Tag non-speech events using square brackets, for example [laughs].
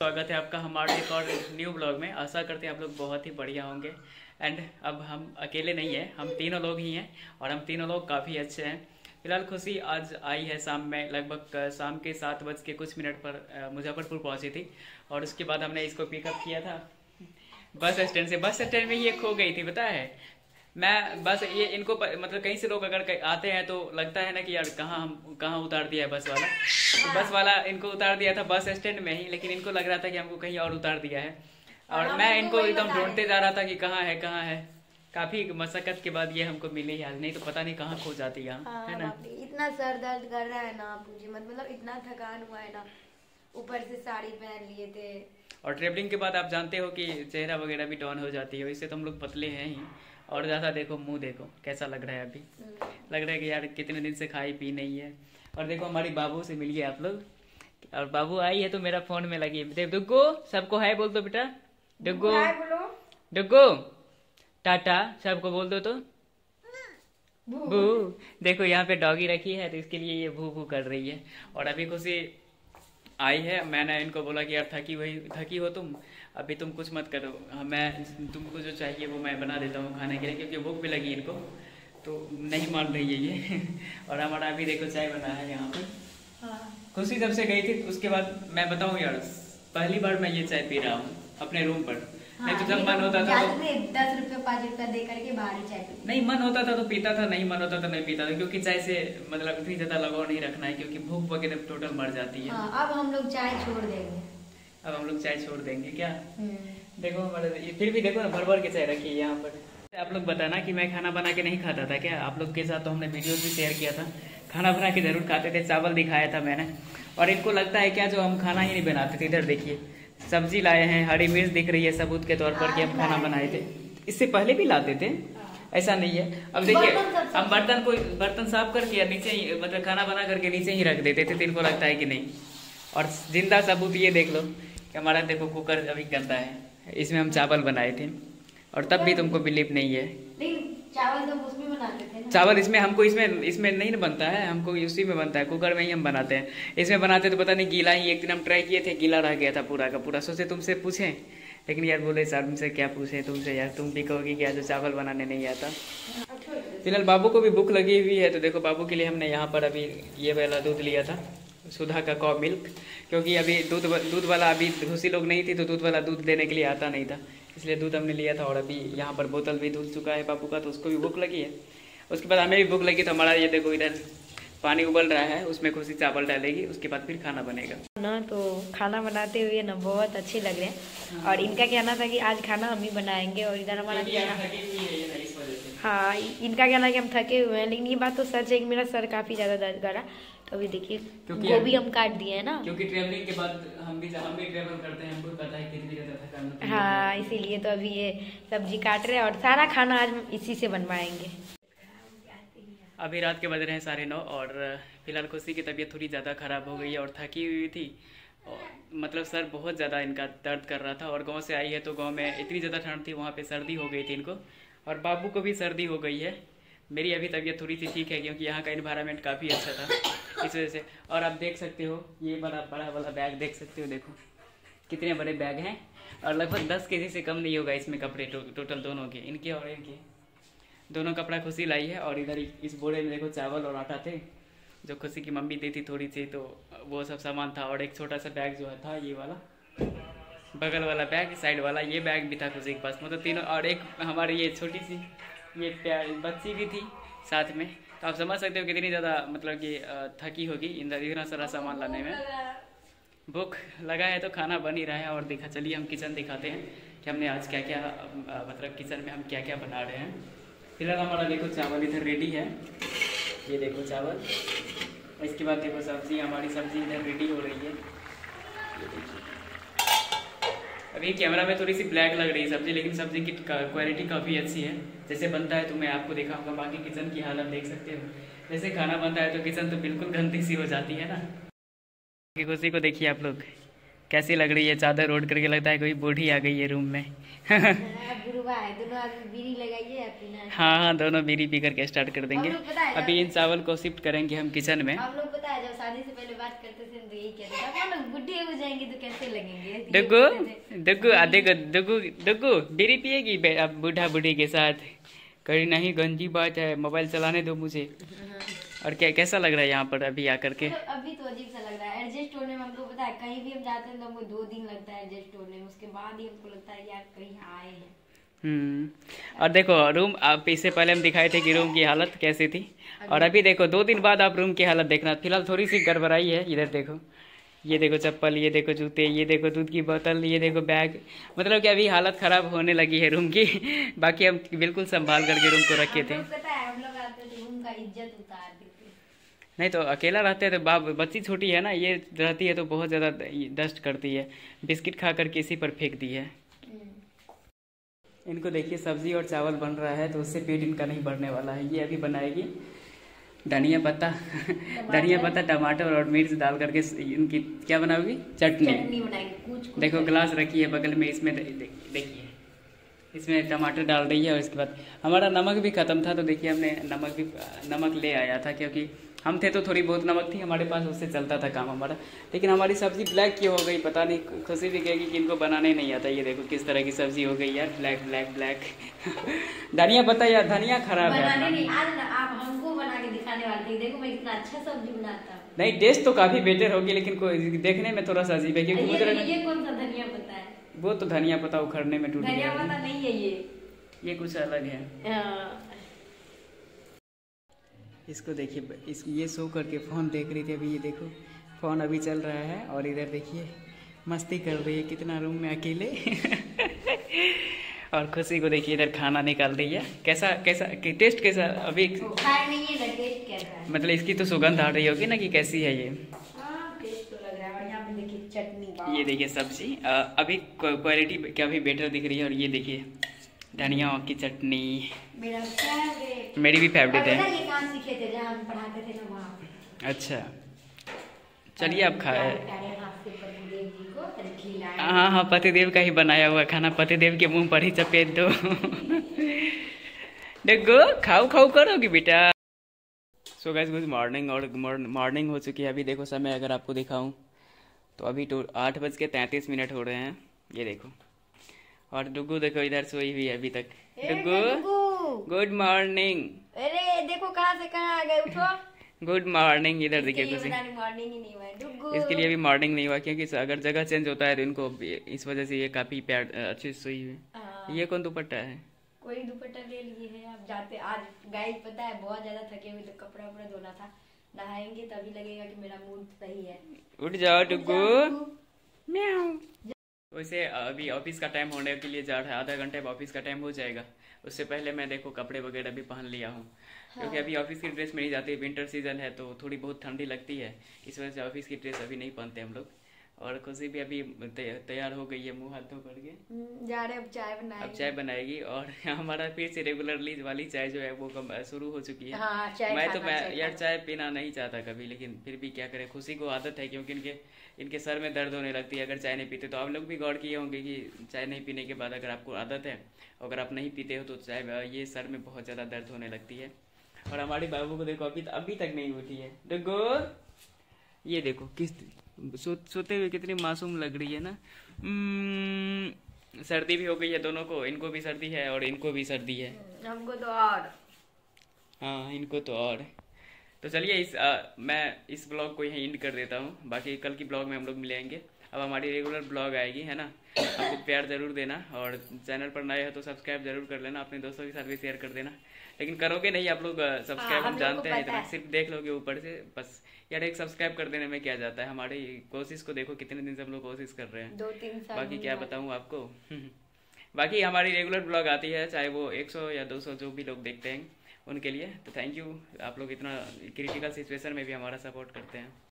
स्वागत है आपका हमारे एक और न्यू ब्लॉग में। आशा करते हैं आप लोग बहुत ही बढ़िया होंगे। एंड अब हम अकेले नहीं हैं, हम तीनों लोग ही हैं और हम तीनों लोग काफ़ी अच्छे हैं। फ़िलहाल खुशी आज आई है शाम में, लगभग शाम के सात बज के कुछ मिनट पर मुजफ्फरपुर पहुँची थी और उसके बाद हमने इसको पिकअप किया था। बस स्टैंड से, बस स्टैंड में ये खो गई थी, पता है? मैं बस ये इनको प, मतलब कहीं से लोग अगर आते हैं तो लगता है ना कि यार कहाँ हम कहाँ उतार दिया है बस वाला। तो बस वाला इनको उतार दिया था बस स्टैंड में ही लेकिन इनको लग रहा था कि हमको कहीं और उतार दिया है। और मैं इनको एकदम ढूंढते जा रहा था कि कहाँ है कहाँ है। काफ़ी मशक्कत के बाद ये हमको मिली यार नहीं तो पता नहीं कहाँ खो जाती यहाँ हाँ, है ना? इतना सर दर्द कर रहा है ना पूछिए मत मतलब इतना थकान हुआ है ना ऊपर से साड़ी पहन लिए थे। और ट्रेवलिंग के बाद आप जानते हो कि चेहरा वगैरह भी डाउन हो जाती है इससे तो हम लोग पतले हैं ही। और ज़्यादा देखो मुँह देखो कैसा लग रहा है अभी? हम्म, लग रहा है कि यार कितने दिन से खाई पी नहीं है। और देखो हमारी बाबू से मिलिए आप लोग। और बाबू आई है तो मेरा फ़ोन में लगी है। देव डुग्गू सबको है बोल दो बेटा। डुग्गू। हाय बोलो। डुग्गू। टाटा सबको बोल दो तो। भू देखो यहाँ पे डॉगी रखी है तो इसके लिए ये भू भू कर रही है। और अभी खुशी आई है मैंने इनको बोला कि यार थकी वही थकी हो तुम अभी तुम कुछ मत करो। मैं तुमको जो चाहिए वो मैं बना देता हूँ खाने के लिए क्योंकि भूख भी लगी इनको तो नहीं मान रही है ये। [laughs] और हमारा अभी देखो चाय बना है यहाँ पर हाँ। खुशी जब से गई थी उसके बाद मैं बताऊँ यार पहली बार मैं ये चाय पी रहा हूँ अपने रूम पर। नहीं तो जब मन होता था तो दस रुपए पाँच रुपए दे करके बाहर ही चाय नहीं मन होता था तो पीता था नहीं मन होता था नहीं पीता था क्योंकि चाय से मतलब इतनी ज़्यादा लगाव नहीं रखना है क्योंकि भूख वगैरह टोटल मर जाती है। हाँ अब हम लोग चाय छोड़ देंगे। अब हम लोग चाय छोड़ देंगे क्या? हम्म, देखो हमारे ये फिर भी देखो ना भर भर के चाय रखी है यहाँ पर। आप लोग बताना कि मैं खाना बना के नहीं खाता था क्या? आप लोग के साथ तो हमने वीडियोस भी शेयर किया था। खाना बना के ज़रूर खाते थे चावल दिखाया था मैंने। और इनको लगता है क्या जो हम खाना ही नहीं बनाते थे? इधर देखिए। सब्ज़ी लाए हैं हरी मिर्च दिख रही है सबूत के तौर पर कि हम खाना बनाए थे। इससे पहले भी लाते थे ऐसा नहीं है। अब देखिए हम बर्तन को बर्तन साफ़ करके या नीचे ही मतलब खाना बना करके नीचे ही रख देते थे तो इनको लगता है कि नहीं। और ज़िंदा सबूत ये देख लो कि हमारा देखो कुकर अभी गंदा है। इसमें हम चावल बनाए थे और तब भी तुमको बिलीव नहीं है। चावल तो चावल इसमें हमको इसमें इसमें नहीं ना बनता है, हमको उसी में बनता है, कुकर में ही हम बनाते हैं। इसमें बनाते तो पता नहीं गीला ही एक दिन हम ट्राई किए थे, गीला रह गया था पूरा का पूरा। सोचे तुमसे पूछें, लेकिन यार बोले सर तुमसे क्या पूछे तुमसे यार, तुम भी कहोगे कि आज चावल बनाने नहीं आता। फ़िलहाल बाबू को भी भूख लगी हुई है तो देखो बाबू के लिए हमने यहाँ पर अभी ये वाला दूध लिया था, सुधा का कॉ मिल्क क्योंकि अभी दूध दूध वाला अभी घुसी लोग नहीं थी तो दूध वाला दूध देने के लिए आता नहीं था। इसलिए दूध हमने लिया था और अभी यहाँ पर बोतल भी धुल चुका है बाबू का तो उसको भी भूख लगी है। उसके बाद हमें भी भूख लगी तो हमारा ये देखो इधर पानी उबल रहा है उसमें खुशी चावल डालेगी उसके बाद फिर खाना बनेगा। ना तो खाना बनाते हुए ना बहुत अच्छे लग रहे हैं। और इनका कहना था कि आज खाना हम ही बनाएँगे और इधर हमारा है इनका कहना है कि हम थके हुए हैं लेकिन ये बात तो सच है कि मेरा सर काफ़ी ज़्यादा दर्द कर रहा तो अभी देखिए क्योंकि गोभी हम काट दिए हैं ना। क्योंकि ट्रेवलिंग के बाद हम भी हम भी ट्रेवल करते हैं हमको पता है कितनी ज़्यादा है हाँ इसीलिए तो अभी ये सब्ज़ी काट रहे हैं और सारा खाना आज इसी से बनवाएँगे। अभी रात के बज रहे हैं साढ़े नौ और फ़िलहाल खुशी की तबीयत थोड़ी ज़्यादा ख़राब हो गई है और थकी हुई थी। और मतलब सर बहुत ज़्यादा इनका दर्द कर रहा था और गाँव से आई है तो गाँव में इतनी ज़्यादा ठंड थी वहाँ पे सर्दी हो गई थी इनको। और बाबू को भी सर्दी हो गई है। मेरी अभी तबीयत थोड़ी सी ठीक है क्योंकि यहाँ का इन्वायरमेंट काफ़ी अच्छा था। इस वजह से। और आप देख सकते हो ये बड़ा बड़ा वाला बैग देख सकते हो देखो। कितने बड़े बैग हैं। और लगभग दस के से कम नहीं होगा इसमें कपड़े टो, टोटल दोनों के। इनके और इनके। दोनों कपड़ा खुशी लाई है और इधर इस बोरे में देखो चावल और आटा थे जो खुशी की मम्मी दी थी थोड़ी सी तो वो सब सामान था। और एक छोटा सा बैग जो है था ये वाला। बगल वाला बैग साइड वाला ये बैग भी था खुशी के पास। मतलब तीनों और एक हमारी ये छोटी सी ये प्यार बच्ची भी थी साथ में। तो आप समझ सकते हो कितनी ज़्यादा मतलब कि थकी होगी इन इतना सारा सामान लाने में। भूख लगा है तो खाना बन ही रहा है और दिखा, चलिए हम किचन दिखाते हैं कि हमने आज क्या क्या मतलब किचन में हम क्या क्या बना रहे हैं। फ़िलहाल हमारा देखो चावल इधर रेडी है। ये देखो चावल। इसके बाद देखो सब्ज़ी, हमारी सब्ज़ी इधर रेडी हो रही है। ये देखिए। अभी कैमरा में थोड़ी सी ब्लैक लग रही है सब्ज़ी, लेकिन सब्ज़ी की क्वालिटी काफ़ी अच्छी है। जैसे बनता है तो मैं आपको दिखाऊँगा, बाकी किचन की हालत देख सकते हो। जैसे खाना बनता है तो किचन तो बिल्कुल गंदी सी हो जाती है ना। खुशी को देखिए आप लोग। कैसी लग रही है? चादर ओढ़ करके लगता है कोई बूढ़ी आ गई है रूम में। [laughs] हाँ हाँ दोनों बीड़ी पी करके स्टार्ट कर देंगे। अभी इन चावल को शिफ्ट करेंगे हम किचन में। है हो डुगू डुगू डुगू डुगू बीड़ी पिएगी अब बूढ़ा बूढ़ी के साथ? कहीं नहीं गंजी बात है मोबाइल चलाने दो मुझे। और क्या कैसा लग रहा है यहाँ पर अभी आकर के? मतलब अभी तो अजीब सा लग रहा है। एडजस्ट होने में हमको पता है कहीं भी हम जाते हैं तो हमको दो दिन लगता है एडजस्ट होने में। उसके बाद ही हमको लगता है यार कहीं आए हैं। हम्म। और देखो रूम आप इससे पहले हम दिखाए थे कि रूम की हालत कैसी थी। और अभी देखो दो दिन बाद आप रूम की हालत देखना। फ़िलहाल थोड़ी सी गड़बड़ाई है इधर देखो। ये देखो चप्पल ये देखो जूते ये देखो दूध की बोतल ये देखो बैग। मतलब कि अभी हालत खराब होने लगी है रूम की। बाकी हम बिल्कुल संभाल करके रूम को रखे थे। नहीं तो अकेला रहते हैं तो बाप बच्ची छोटी है ना ये रहती है तो बहुत ज़्यादा डस्ट करती है। बिस्किट खा करके इसी पर फेंक दी है। इनको देखिए सब्ज़ी और चावल बन रहा है तो उससे पेट इनका नहीं बढ़ने वाला है। ये अभी बनाएगी। धनिया पत्ता धनिया पत्ता टमाटर और मिर्च डाल करके इनकी क्या बनाओगी? चटनी। देखो गिलास रखी है बगल में इसमें देखिए। इसमें टमाटर डाल रही है और इसके बाद हमारा नमक भी ख़त्म था तो देखिए हमने नमक भी नमक ले आया था क्योंकि हम थे तो थोड़ी बहुत नमक थी हमारे पास उससे चलता था काम हमारा। लेकिन हमारी सब्ज़ी ब्लैक क्यों हो गई पता नहीं खुशी भी कहेगी कि इनको बनाने नहीं आता। ये देखो किस तरह की सब्ज़ी हो गई यार ब्लैक ब्लैक ब्लैक। [laughs] धनिया पता यार धनिया खराब है नहीं इतना अच्छा टेस्ट तो काफ़ी बेटर होगी लेकिन कोई देखने में थोड़ा सा अजीब है क्योंकि मुझे है? वो तो धनिया पता उखड़ने में टूट गया। नहीं है ये। ये कुछ अलग है। हाँ, इसको देखिए इस ये सो करके फ़ोन देख रही थी अभी ये देखो फ़ोन अभी चल रहा है और इधर देखिए मस्ती कर रही है कितना रूम में अकेले। और खुशी को देखिए इधर खाना निकाल रही है। कैसा कैसा कि टेस्ट कैसा अभी है मतलब इसकी तो सुगंध आ रही होगी ना कि कैसी है ये। हाँ तो ये देखिए सब्ज़ी अभी क्वालिटी क्या भी बेटर दिख रही है और ये देखिए। धनिया की चटनी। मेरा मेरी भी फेवरेट है। अच्छा। चलिए आप खाए। हाँ हाँ पतिदेव का ही बनाया हुआ खाना। पतिदेव के मुँह पर ही चपेट दो। देखो खाओ खाओ करोगी बेटा? सो गाइस गुड मॉर्निंग और मॉर्निंग हो चुकी है। अभी देखो समय अगर आपको दिखाऊँ तो अभी तो आठ बज के तैंतीस मिनट हो रहे हैं। ये देखो। और डुगू देखो इधर सोई हुई है अभी तक। डुगू गुड मॉर्निंग अरे देखो कहाँ से कहाँ आ गए उठो। गुड मॉर्निंग इधर देखिए मॉर्निंग ही नहीं हुआ है इसके लिए अभी मॉर्निंग नहीं हुआ क्योंकि अगर जगह चेंज होता है तो इनको इस वजह से ये काफ़ी प्यार अच्छी सोई हुई। हाँ, ये कौन दुपट्टा है? कोई दुपट्टा ले लिए है आप जाते आज गाइस पता है बहुत ज़्यादा थके हुए तो कपड़ा उपड़ा धोना था। नहाएँगे तभी लगेगा कि मेरा मूड सही है। उठ जाओ डुगू। म्याऊ। वैसे अभी ऑफ़िस का टाइम होने के लिए जा रहा है आधा घंटे में ऑफ़िस का टाइम हो जाएगा। उससे पहले मैं देखो कपड़े वगैरह भी पहन लिया हूँ। हाँ। क्योंकि अभी ऑफ़िस की ड्रेस में नहीं जाती विंटर सीज़न है तो थोड़ी बहुत ठंडी लगती है। इस वजह से ऑफ़िस की ड्रेस अभी नहीं पहनते हम लोग। और खुशी भी अभी तैयार हो गई है मुँह हाथ धो करके। हम्म, जा रहे अब चाय बनाएगी। अब चाय बनाएगी और [laughs] हमारा फिर से रेगुलरली वाली चाय जो है वो शुरू हो चुकी है। हाँ चाय मैं तो मैं यार चाय पीना नहीं चाहता कभी लेकिन फिर भी क्या करें खुशी को आदत है क्योंकि इनके इनके सर में दर्द होने लगती है अगर चाय नहीं पीते तो आप लोग भी गौर किए होंगे कि चाय नहीं पीने के बाद अगर आपको आदत है अगर आप नहीं पीते हो तो चाय ये सर में बहुत ज़्यादा दर्द होने लगती है। और हमारे बाबू को देखो अभी अभी तक नहीं उठी है। देखो ये देखो किस सो, सोते हुए कितनी मासूम लग रही है ना? सर्दी भी हो गई है दोनों को। इनको भी सर्दी है और इनको भी सर्दी है। हमको तो और। हाँ इनको तो और। तो चलिए इस आ, मैं इस ब्लॉग को यहीं एंड कर देता हूँ। बाकी कल की ब्लॉग में हम लोग मिलेंगे। अब हमारी रेगुलर ब्लॉग आएगी है ना? आपको प्यार ज़रूर देना और चैनल पर नए हो तो सब्सक्राइब ज़रूर कर लेना। अपने दोस्तों के साथ भी शेयर कर देना। लेकिन करोगे नहीं आप लोग सब्सक्राइब हाँ, हम जानते हैं इतना सिर्फ़ देख लोगे ऊपर से बस। यार एक सब्सक्राइब कर देने में क्या जाता है? हमारी कोशिश को देखो कितने दिन से हम लोग कोशिश कर रहे हैं। दो तीन साल बाकी क्या बताऊँ आपको? [laughs] बाकी हमारी रेगुलर ब्लॉग आती है चाहे वो 100 या 200 जो भी लोग देखते हैं उनके लिए। तो थैंक यू आप लोग इतना क्रिटिकल सिचुएशन में भी हमारा सपोर्ट करते हैं।